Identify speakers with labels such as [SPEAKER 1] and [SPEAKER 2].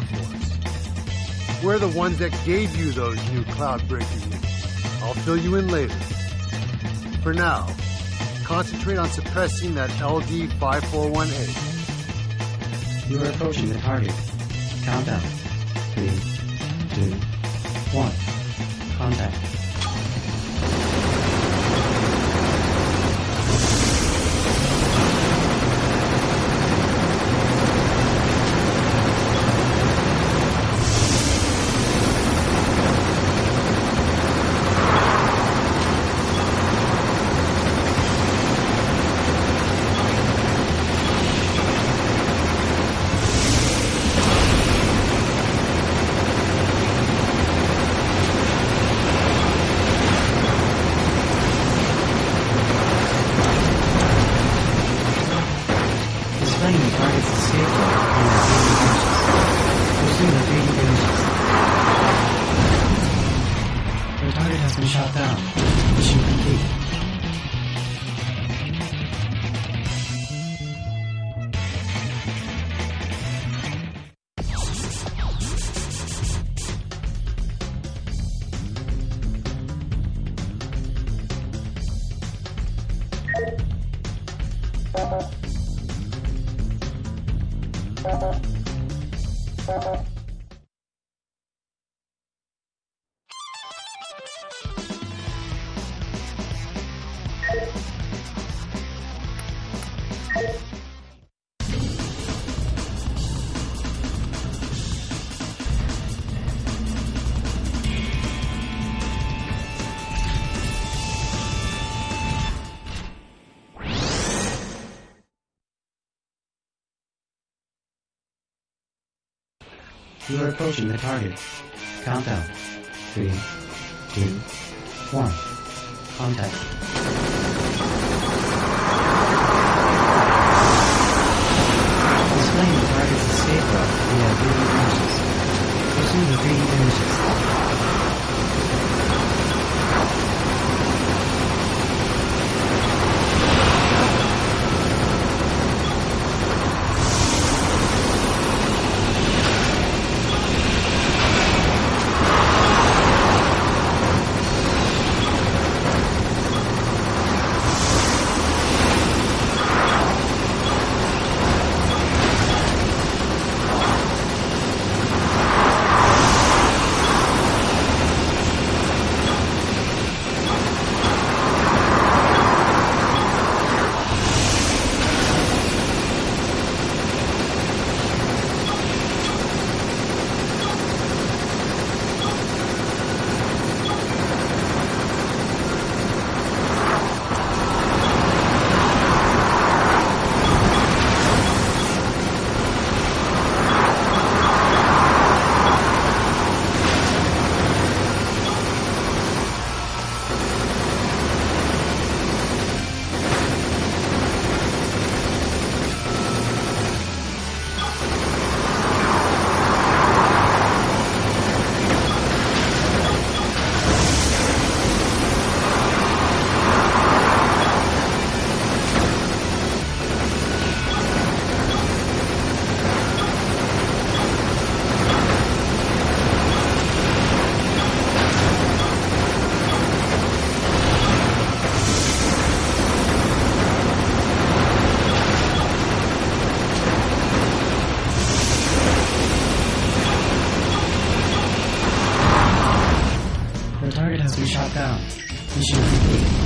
[SPEAKER 1] Air Force. We're the ones that gave you those new cloud breaking. I'll fill you in later. For now, concentrate on suppressing that LD 5418.
[SPEAKER 2] You are approaching the target. Countdown. Displaying the target's escape route in the 3D. Pursue the 3D images. The target has been shot down. Mission complete. You Thank you. Are approaching the target. Countdown. Three, two, one. Contact. Displaying the target's escape route via 3D images. Pursue the 3D images. The target